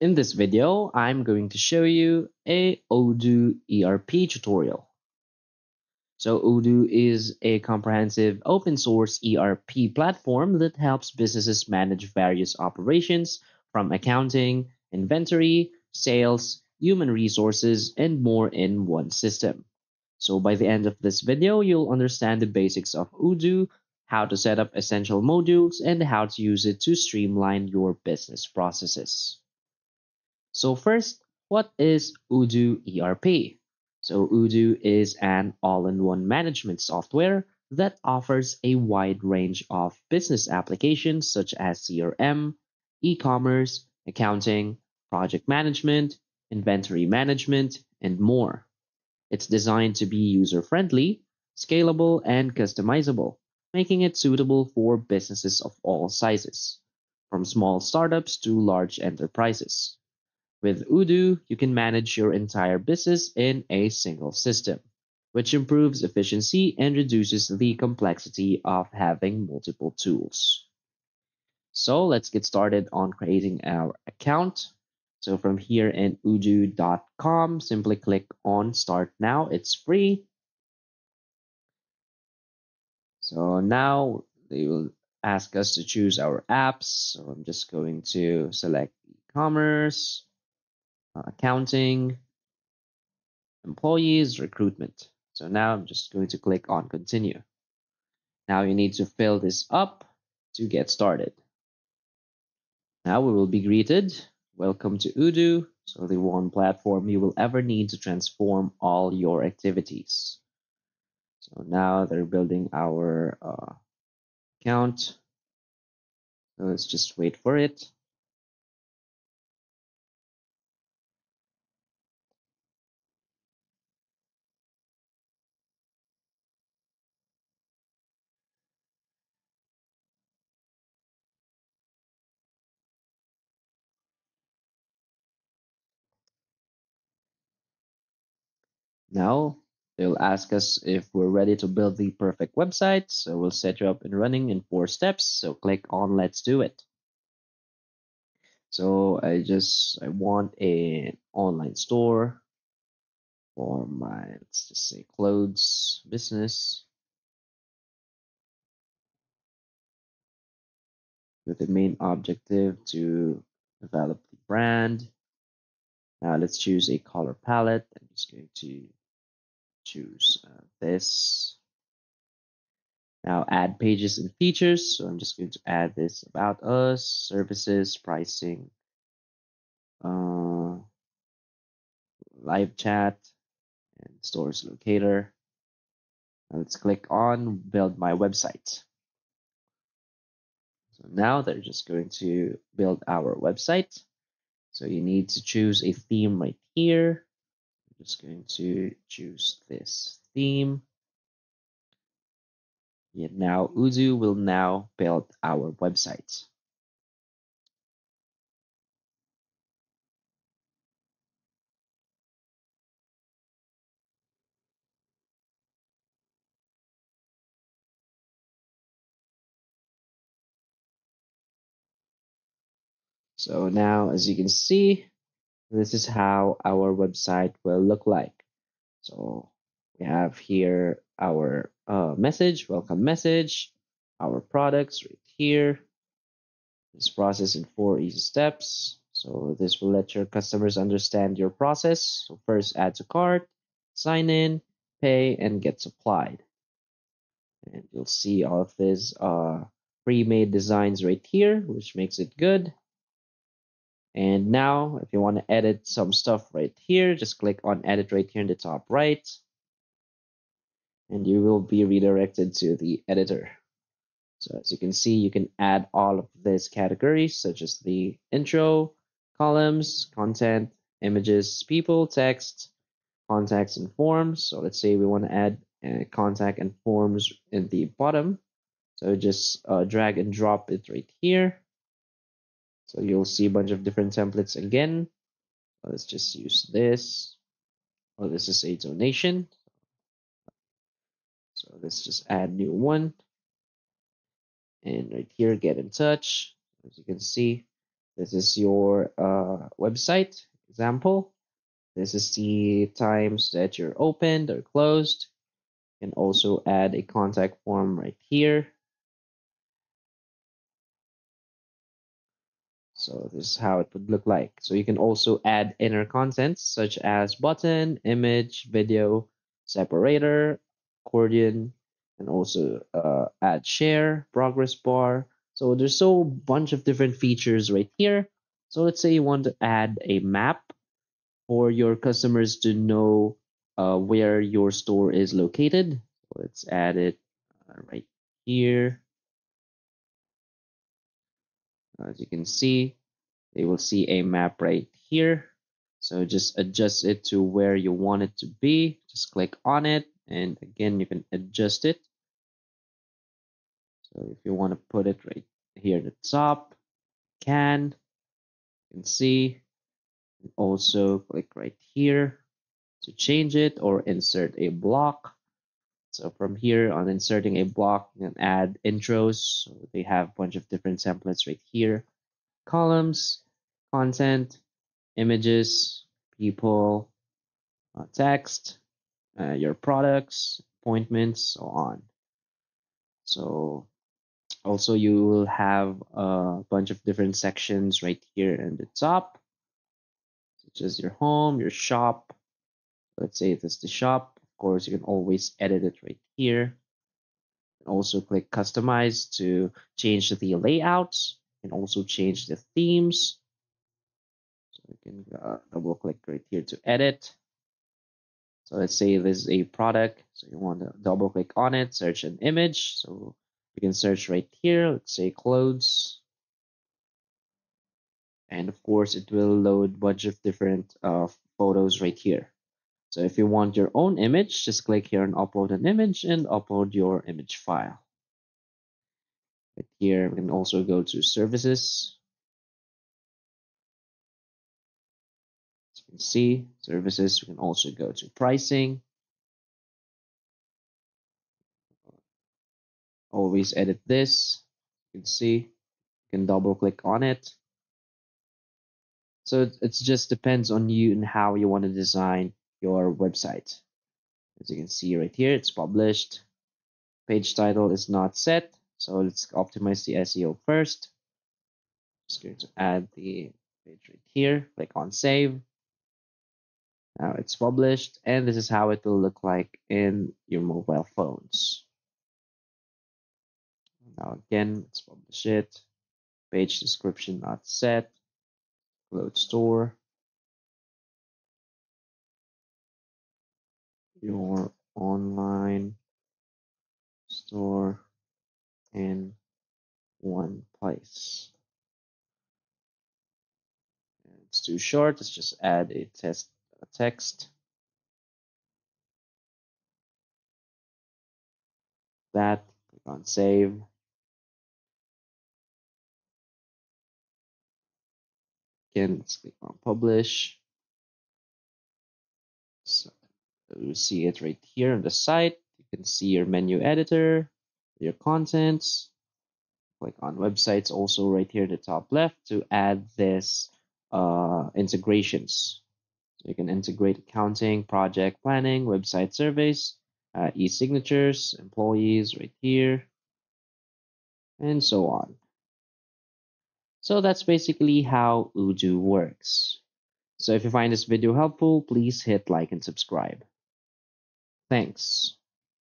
In this video, I'm going to show you a Odoo ERP tutorial. So Odoo is a comprehensive open source ERP platform that helps businesses manage various operations from accounting, inventory, sales, human resources, and more in one system. So by the end of this video, you'll understand the basics of Odoo, how to set up essential modules, and how to use it to streamline your business processes. So first, what is Odoo ERP? So Odoo is an all-in-one management software that offers a wide range of business applications such as CRM, e-commerce, accounting, project management, inventory management, and more. It's designed to be user-friendly, scalable, and customizable, making it suitable for businesses of all sizes, from small startups to large enterprises. With Odoo, you can manage your entire business in a single system, which improves efficiency and reduces the complexity of having multiple tools. So let's get started on creating our account. So from here in odoo.com, simply click on Start Now. It's free. So now they will ask us to choose our apps. So I'm just going to select e-commerce accounting, employees, recruitment. So now I'm just going to click on continue. Now you need to fill this up to get started. Now we will be greeted. Welcome to Odoo, So the one platform you will ever need to transform all your activities. So now they're building our uh, account. So let's just wait for it. Now they'll ask us if we're ready to build the perfect website. So we'll set you up and running in four steps. So click on let's do it. So I just I want an online store for my let's just say clothes business with the main objective to develop the brand. Now let's choose a color palette. I'm just going to choose uh, this. Now add pages and features. So I'm just going to add this about us, services, pricing, uh, live chat, and stores locator. Now let's click on build my website. So now they're just going to build our website. So you need to choose a theme right here just going to choose this theme. Yeah, now Odoo will now build our website. So now, as you can see, this is how our website will look like. So we have here our uh, message, welcome message, our products right here. This process in four easy steps. So this will let your customers understand your process. So first add to cart, sign in, pay, and get supplied. And you'll see all of these uh, pre-made designs right here, which makes it good. And now if you want to edit some stuff right here, just click on edit right here in the top right. And you will be redirected to the editor. So as you can see, you can add all of these categories such as the intro, columns, content, images, people, text, contacts, and forms. So let's say we want to add uh, contact and forms in the bottom. So just uh, drag and drop it right here. So you'll see a bunch of different templates again. Let's just use this. Oh, this is a donation. So let's just add new one. And right here, get in touch. As you can see, This is your uh, website example. This is the times that you're opened or closed. You can also add a contact form right here. So this is how it would look like. So you can also add inner contents such as button, image, video, separator, accordion, and also uh, add share, progress bar. So there's so bunch of different features right here. So let's say you want to add a map for your customers to know uh, where your store is located. Let's add it uh, right here. As you can see, they will see a map right here. So just adjust it to where you want it to be. Just click on it. And again, you can adjust it. So if you want to put it right here at the top, can, you can see, also click right here to change it or insert a block. So from here on inserting a block, you can add intros. So they have a bunch of different templates right here. Columns, content, images, people, uh, text, uh, your products, appointments, so on. So also you will have a bunch of different sections right here in the top, such as your home, your shop. Let's say it is the shop. Of course, you can always edit it right here. Also click customize to change the layouts. You can also change the themes. You can uh, double click right here to edit. So let's say this is a product. So you want to double click on it, search an image. So we can search right here. Let's say clothes. And of course, it will load a bunch of different uh, photos right here. So if you want your own image, just click here and upload an image and upload your image file. Right here, we can also go to services. You can see, services, we can also go to pricing. Always edit this. You can see, you can double click on it. So it just depends on you and how you want to design your website. As you can see right here, it's published. Page title is not set. So let's optimize the SEO first. Just going to add the page right here. Click on save. Now it's published, and this is how it will look like in your mobile phones. Now again, let's publish it. Page description not set. Load store. Your online store in one place. It's too short. Let's just add a test text. That click on save. Again, let's click on publish. So you see it right here on the site. You can see your menu editor, your contents. Click on websites also right here at the top left to add this uh, integrations. So you can integrate accounting, project planning, website surveys, uh, e-signatures, employees right here, and so on. So that's basically how Odoo works. So if you find this video helpful, please hit like and subscribe. Thanks.